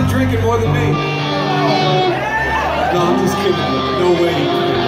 been drinking more than me. No, I'm just kidding. No way.